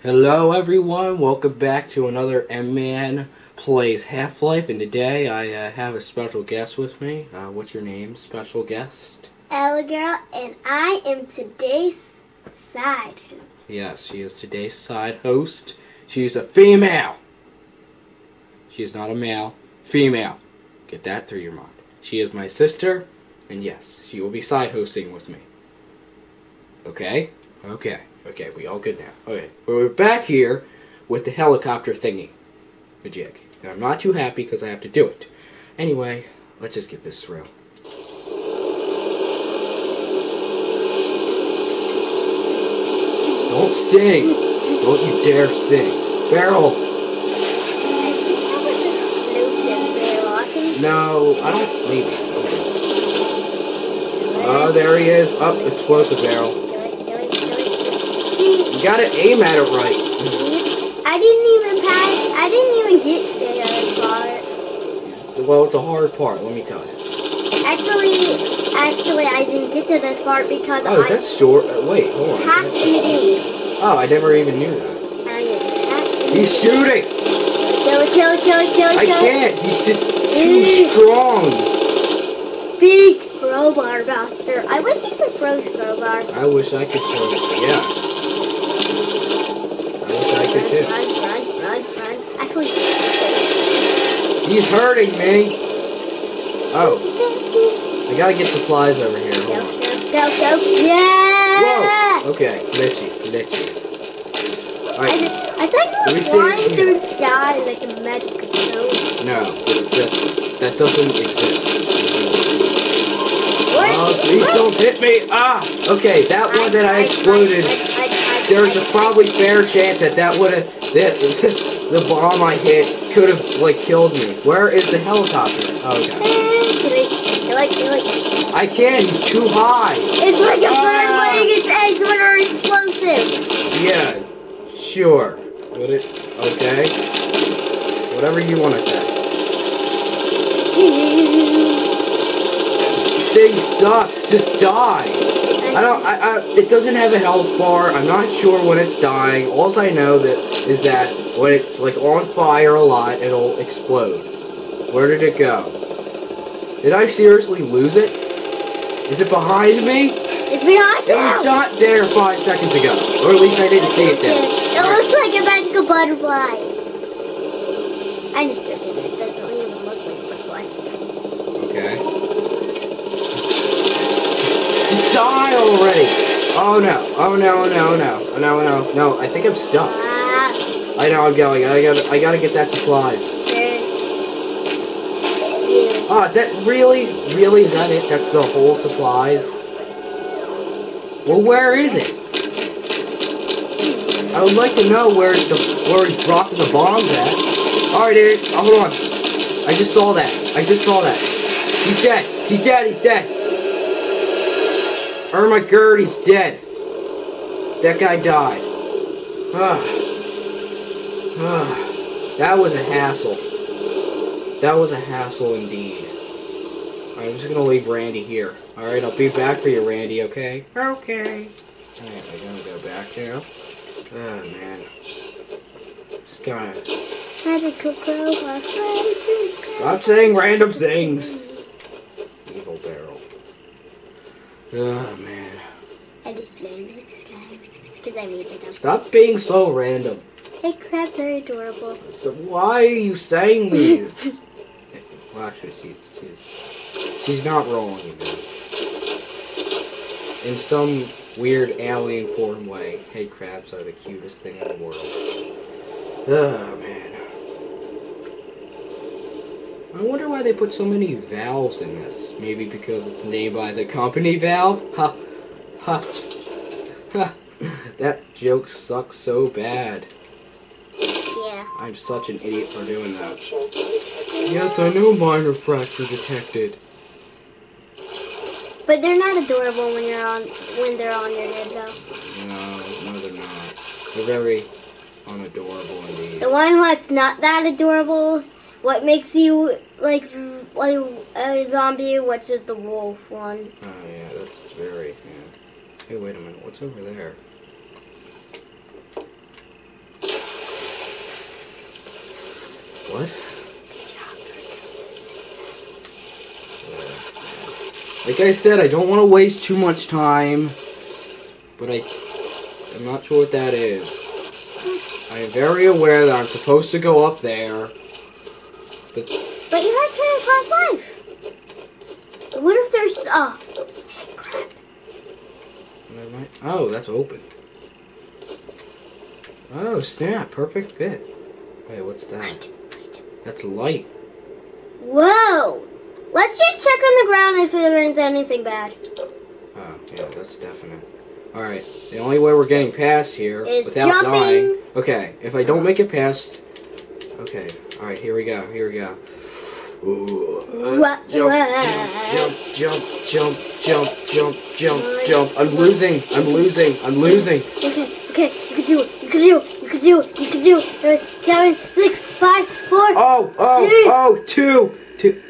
Hello, everyone. Welcome back to another M Man Plays Half Life. And today I uh, have a special guest with me. Uh, what's your name, special guest? Ella Girl, and I am today's side host. Yes, she is today's side host. She's a female. She is not a male. Female. Get that through your mind. She is my sister, and yes, she will be side hosting with me. Okay? Okay. Okay, we all good now. Okay, we're back here with the helicopter thingy. The jig. And I'm not too happy because I have to do it. Anyway, let's just get this through. Don't sing! Don't you dare sing. Barrel! No, I don't. Maybe. Oh, there he is. Up, explosive barrel. Do it, do it, do it. See, You gotta aim at it right. I didn't even pass. I didn't even get the other part. Well, it's a hard part, let me tell you. Actually, actually, I didn't get to this part because Oh, is I that store? Uh, wait, hold on. half Is in the game. Oh, I never even knew that. He's shooting! Kill it, kill it, kill it, kill it, I kill can't! He's just too strong! Big crowbar monster. I wish you could throw the crowbar. I wish I could throw it. Yeah. I wish I too. Run, run, run, run. Actually, He's hurting me! Oh, I gotta get supplies over here. go, Hold on. go, go, go. Yeah! Whoa! Okay, glitchy. I, Alright, just, I thought Let you were flying through the sky like a magic stone. no, that, that doesn't exist. What? Oh, please don't hit me! Ah! Okay, that one that I exploded. There's a probably fair chance that that would have that the bomb I hit could have like killed me. Where is the helicopter? Oh, okay, Kill it, kill it, kill it. I can't. He's too high. It's like a bird Ah. laying its eggs when are explosive. Yeah, sure. Would it? Okay. Whatever you want to say. Thing sucks. Just die. I don't. I, I. It doesn't have a health bar. I'm not sure when it's dying. All I know that is that when it's like on fire a lot, it'll explode. Where did it go? Did I seriously lose it? Is it behind me? It's behind It was not there five seconds ago, or at least I didn't see it there. It looks like a magical butterfly. I'm just joking. It doesn't even look like a butterfly. Okay. Die already! Oh no! Oh no! No! No! No! No! No! I think I'm stuck. I know I'm going. I gotta. I gotta get that supplies. Ah, that really, really is that it? That's the whole supplies. Well, where is it? I would like to know where the where he's dropping the bombs at. All right, Eric. Oh, hold on. I just saw that. I just saw that. He's dead. He's dead. He's dead. Oh my god, he's dead. That guy died. Ah. Ah. That was a hassle. That was a hassle indeed. I'm just gonna leave Randy here. Alright, I'll be back for you, Randy, okay? Okay. Alright, I'm gonna go back now. Oh, man. Just gonna... Magical crowbar. Stop saying random things! Evil barrel. Oh, man. I just learned this time. Because I made it up. Stop being so random. Head crabs are adorable. So why are you saying these? well, actually, she's, she's, she's not wrong, you know. In some weird alien form way, head crabs are the cutest thing in the world. Oh, man. I wonder why they put so many valves in this. Maybe because it's named by the company Valve? Ha! Ha! Ha! That joke sucks so bad. Yeah. I'm such an idiot for doing that. Yes, I know minor fracture detected. But they're not adorable when you're on when they're on your head though. No, no, they're not. They're very unadorable indeed. The one that's not that adorable, what makes you like like a zombie, which is the wolf one. Oh yeah, that's very. Yeah. Hey, wait a minute. What's over there? What? Like I said, I don't want to waste too much time, but I, I'm not sure what that is. I am very aware that I'm supposed to go up there, but But you have have life. What if there's oh crap. Never mind. Oh, that's open. Oh, snap. Perfect fit. Wait, what's that? Light, light. That's light. Whoa! Let's just check on the ground if there is anything bad. Oh, yeah, that's definite. Alright, the only way we're getting past here Is without jumping. dying. Okay, if I don't make it past. Okay, alright, here we go, here we go. Ooh, uh, jump, jump, jump, jump, jump, jump, jump, jump. I'm losing, I'm losing, I'm losing. Okay, okay, you can do it. You can do it. You can do it. You can do it. Three, seven, six, five, four. Oh, oh, Three. oh, two, two.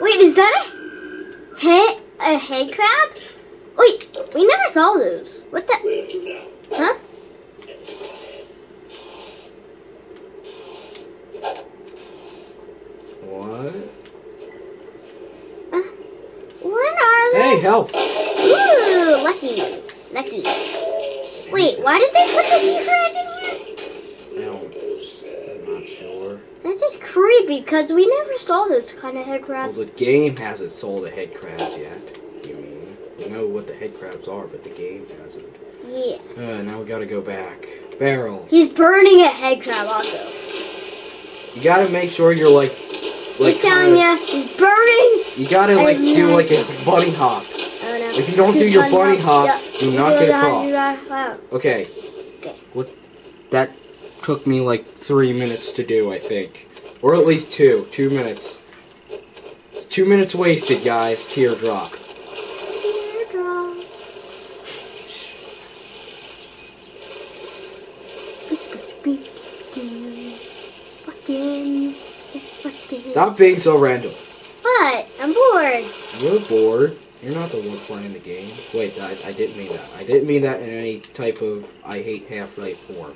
Wait, is that a head a head crab? Wait, we never saw those. What the? Huh? What? Uh, what are they? Hey, help. Ooh, lucky, lucky. Wait, why did they put the Easter egg in here? I don't, I'm not sure. That's just creepy because we never saw this kind of head Well, the game hasn't sold the head crabs yet. You mean? We know what the head crabs are, but the game hasn't. Yeah. Uh, now we gotta go back. Barrel. He's burning a head crab also. You gotta make sure you're like, like He's telling you, he's burning. You gotta like do like a bunny hop. Oh no. If you don't do your bunny hop, do you not get across. you got- wow. Okay. Okay. What? That took me like three minutes to do, I think, or at least two. Two minutes. Two minutes wasted, guys. Teardrop. Stop being so random. What? I'm bored. You're bored. You're not the one playing the game. Wait, guys, I didn't mean that. I didn't mean that in any type of I hate Half-Life form.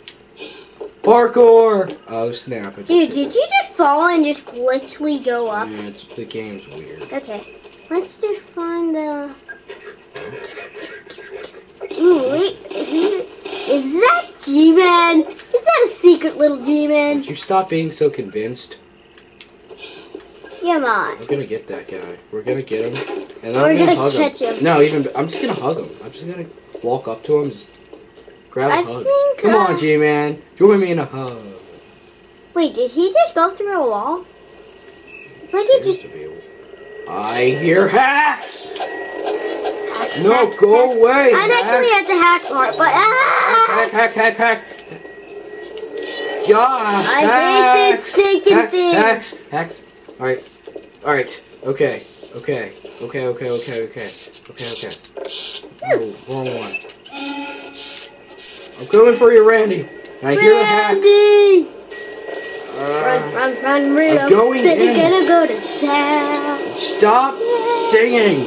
Parkour! Oh, snap. Dude, did you just fall and just glitchly go up? Yeah, it's, the game's weird. Okay. Let's just find the. Ooh, wait. Is, is that G-Man? Is that a secret little G-Man? You stop being so convinced? Come on. We're gonna get that guy. We're gonna get him. And I'm gonna hug catch him. No, even I'm just gonna hug him. I'm just gonna walk up to him, just grab a I hug. think, Come uh, on, G-Man. Join me in a hug. Wait, did he just go through a wall? It's like he just. to be a- I hear hacks! hack, No, hack, go hack. away! I'm hack. actually at the hack part, but Hack, ah! hack, hack, hack. God, I hate this hacks, thing. Hacks, hacks. Alright, alright. Okay, okay, okay, okay, okay, okay, okay, okay. Oh, wrong one. I'm coming for you, Randy. I hear the hack. Randy! Uh, Run, run, run, real. I'm going Then in. gonna go to town. Stop singing.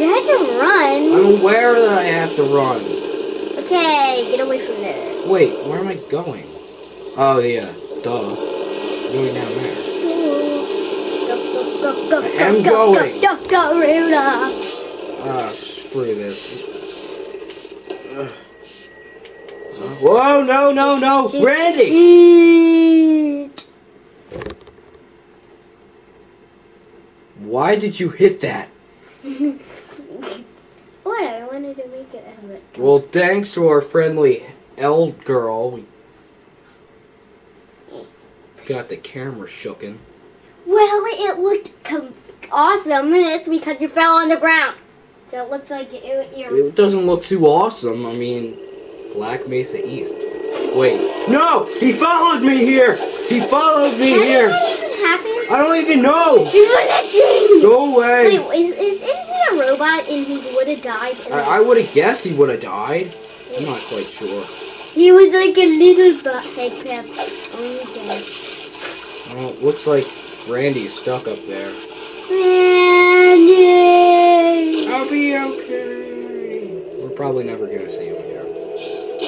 You had to run. I'm aware that I have to run. Okay, get away from there. Wait, where am I going? Oh, yeah, duh. I'm going down there. Go, go, I am go, going. Go, go, go, Rudolph. Ah, screw this. Ugh. Whoa, no, no, no! Randy! Why did you hit that? What? I wanted to make it it. Well, thanks to our friendly L girl, we got the camera shooken. Well, it looked awesome, and it's because you fell on the ground. So it looks like it, you're. It doesn't look too awesome. I mean, Black Mesa East. Wait, no! He followed me here! He followed me How here! that even happen? I don't even know! He's! Go away! Wait, is, is, isn't he a robot and he would have died? in I, I would have guessed he would have died. I'm not quite sure. He was like a little butt head crab. Only dead. Well, it looks like Randy's stuck up there. Randy! I'll be okay. We're probably never gonna see him again.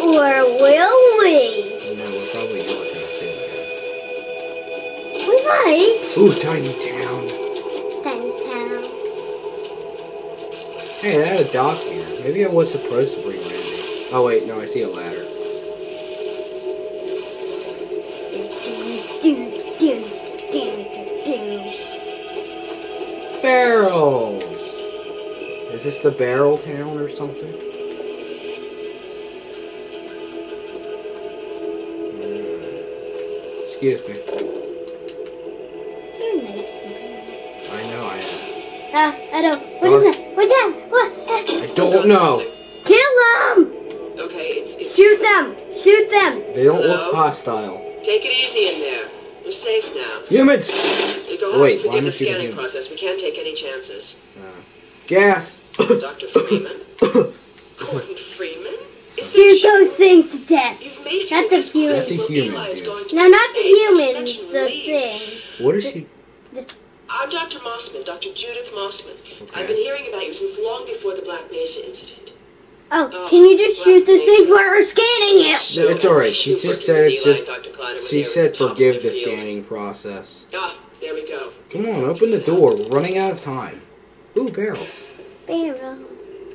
Or will we? No, we're probably not gonna see it. We might. Ooh, tiny town. Tiny town. Hey, they had a dock here. Maybe I was supposed to bring Randy. Oh wait, no, I see a ladder. Barrels. Is this the barrel town or something? Hmm. Excuse me. You're nice to me. I know I am. Ah, I don't. What is that? What's that? What? I don't know. Kill them! Okay, it's, it's Shoot them! Shoot them! They don't look hostile. Take it easy in there. You're safe now. Humans! You go wait, why am and I the shooting scanning him? process. We can't take any chances. Gas! Dr. Freeman? Gordon Freeman? Is Shoot that those you? things to death! You've made it That's here a human. That's a human, Eli going to No, not the face humans, the thing. what is she? I'm Dr. Mossman, Dr. Judith Mossman. Okay. I've been hearing about you since long before the Black Mesa incident. Oh, can you just shoot those things while we're scanning it? So it's alright. She just said it's just. and Dr. Kleiner when She said forgive their the scanning process. Ah, there we go. Come on, open the door. We're running out of time. Ooh, barrels. Barrel.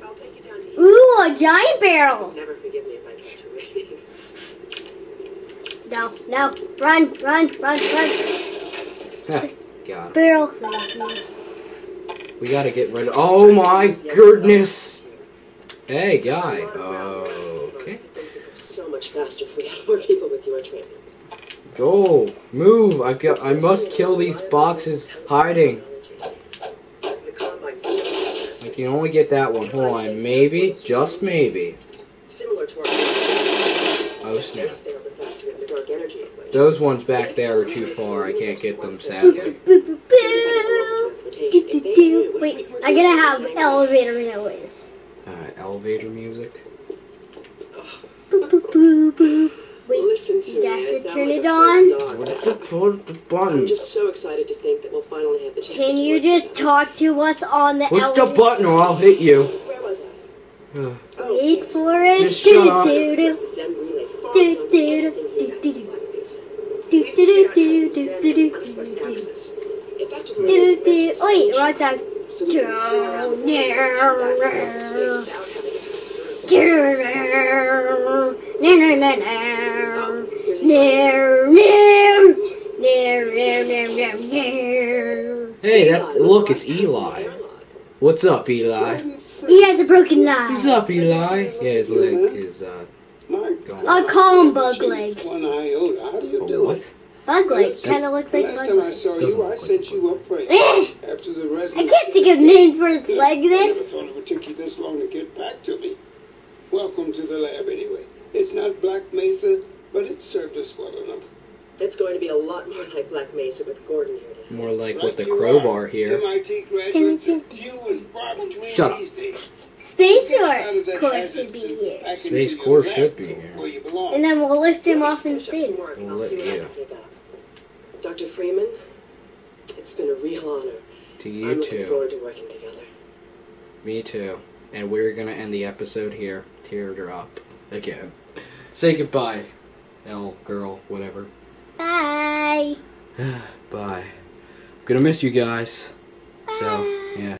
I'll take you down here. Ooh, a giant barrel. Never forgive me if I catch. No, no. Run, run, run, run. Heh, Got it. Barrel. We gotta get rid of. Oh my goodness! Hey, guy. Okay. So much faster if we had more people with your training. Go. Move. I got. I must kill these boxes hiding. The Combine still has I can only get that one. Hold on. Maybe. Just maybe. Similar to our Oh snap. failed to factor in the dark energy equation. Those ones back there are too far. I can't get them, sadly. Wait, I gotta have elevator noise. Alright, elevator music. Boo, boo, boo, boo. Wait, Listen to you me. have I to turn like it on. closed dog. What's the, put the I'm just so excited to think that we'll finally have the chance. can you just together. talk to us on the Push the button or I'll hit you. Where was I? Ugh. Oh, Wait yes. for it. Just shut up. Do, do, Press the Xen relay far Do, beyond do, anything do, here do, at do. Black Mesa. do, We've do, do, figured out do, how to do, Zen do, this do, unexpressed do, do. access. Effectively, Do, it do. prevents Wait, the wrong side. So we Hey, that look, it's Eli. What's up, Eli? He has a broken leg. What's up, Eli? Yeah, his leg is uh My gone. I'll call him Bug Leg. One iota. How do you do what? it? Bug Leg kind of looks like Last Bug time I Leg. saw Doesn't you, I look like set a you up for Eh, After the I can't think of names for his leg I never thought it would take you this long to get back to me. Welcome to the lab, anyway. It's not Black Mesa, but it served us well enough. It's going to be a lot more like Black Mesa with Gordon here to More like Right with the crowbar are. here. MIT graduates are few and far between Shut up. these days. Space Get out Corps should be here. Space your Corps should be here. Where you belong. And then we'll lift him off in finish up some space. We'll I'll let see what I you. can dig up. Dr. Freeman, it's been a real honor. To I'm you looking too. forward to working together. Me too. And we're gonna end the episode here. Teardrop again. Say goodbye, L girl, whatever. Bye. Bye. I'm gonna miss you guys. So, yeah.